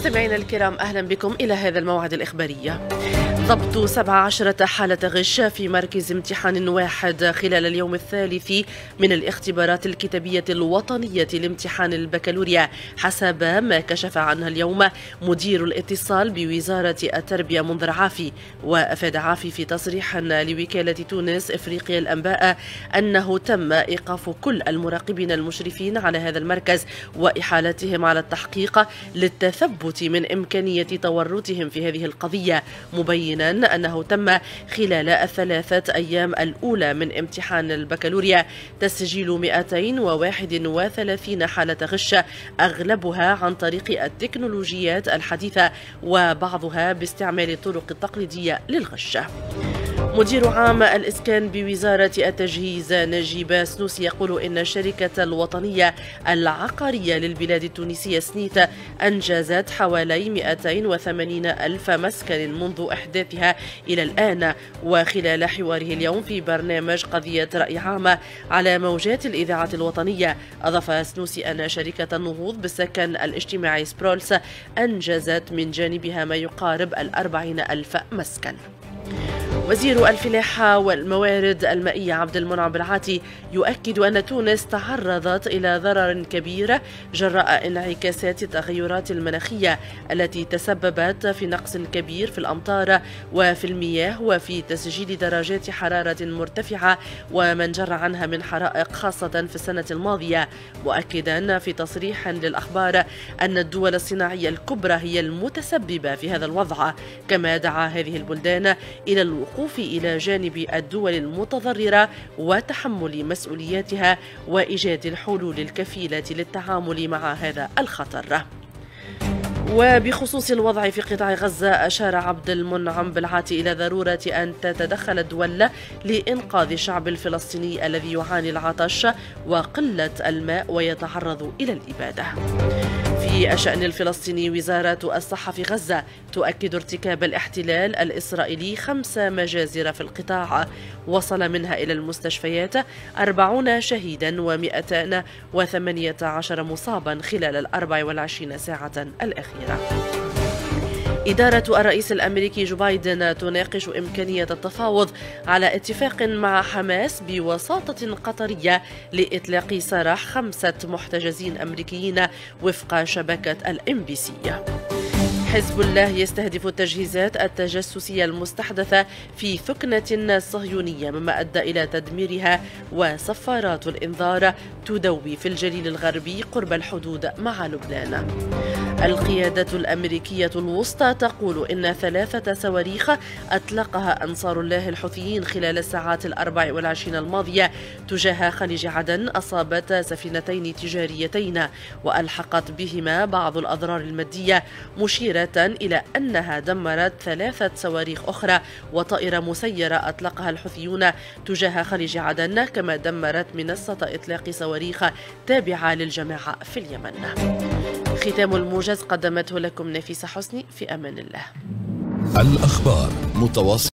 مستمعينا الكرام أهلا بكم إلى هذا الموعد الإخباري ضبط 17 حالة غش في مركز امتحان واحد خلال اليوم الثالث من الاختبارات الكتابية الوطنية لامتحان البكالوريا. حسب ما كشف عنها اليوم مدير الاتصال بوزارة التربية منذر عافي. وأفاد عافي في تصريح لوكالة تونس إفريقيا الأنباء أنه تم إيقاف كل المراقبين المشرفين على هذا المركز وإحالتهم على التحقيق للتثبت من إمكانية تورطهم في هذه القضية. مبين مبينا أنه تم خلال الثلاثة أيام الأولى من امتحان البكالوريا. تسجيل 231 حالة غش أغلبها عن طريق التكنولوجيات الحديثة وبعضها باستعمال الطرق التقليدية للغش. مدير عام الإسكان بوزارة التجهيز نجيب سنوسي يقول إن الشركة الوطنية العقارية للبلاد التونسية سنيت أنجزت حوالي 280 ألف مسكن منذ إحداثها إلى الآن وخلال حواره اليوم في برنامج قضية رأي عامة على موجات الإذاعة الوطنية. أضاف سنوسي أن شركة النهوض بالسكن الاجتماعي سبرولس أنجزت من جانبها ما يقارب الأربعين ألف مسكن. وزير الفلاحة والموارد المائية عبد المنعم بالعاتي يؤكد أن تونس تعرضت إلى ضرر كبير جراء انعكاسات التغيرات المناخية التي تسببت في نقص كبير في الأمطار وفي المياه وفي تسجيل درجات حرارة مرتفعة ومن جر عنها من حرائق خاصة في السنة الماضية. مؤكدا في تصريح للأخبار أن الدول الصناعية الكبرى هي المتسببة في هذا الوضع. كما دعا هذه البلدان إلى الوقوف الوقوف إلى جانب الدول المتضررة وتحمل مسؤولياتها وإيجاد الحلول الكفيلة للتعامل مع هذا الخطر. وبخصوص الوضع في قطاع غزة أشار عبد المنعم بالعاتي إلى ضرورة أن تتدخل الدول لإنقاذ الشعب الفلسطيني الذي يعاني العطش وقلة الماء ويتعرض إلى الإبادة. في الشأن الفلسطيني وزارة الصحة في غزة تؤكد ارتكاب الاحتلال الإسرائيلي خمس مجازر في القطاع. وصل منها إلى المستشفيات أربعون شهيدا ومئتان وثمانية عشر مصابا خلال الأربع والعشرين ساعة الأخيرة. إدارة الرئيس الأمريكي جو بايدن تناقش إمكانية التفاوض على اتفاق مع حماس بوساطة قطرية لإطلاق سراح خمسة محتجزين أمريكيين وفق شبكة الإم بي سي. حزب الله يستهدف التجهيزات التجسسية المستحدثة في ثكنة صهيونية مما أدى إلى تدميرها وصفارات الإنذار تدوي في الجليل الغربي قرب الحدود مع لبنان. القيادة الأمريكية الوسطى تقول إن ثلاثة صواريخ أطلقها أنصار الله الحوثيين خلال الساعات الأربع والعشرين الماضية تجاه خليج عدن أصابت سفينتين تجاريتين وألحقت بهما بعض الأضرار المادية مشيرة إلى أنها دمرت ثلاثة صواريخ أخرى وطائرة مسيرة أطلقها الحوثيون تجاه خليج عدن كما دمرت منصة إطلاق صواريخ تابعة للجماعة في اليمن. ختام الموجز قدمته لكم نفيسة حسني في أمان الله. الأخبار متواصل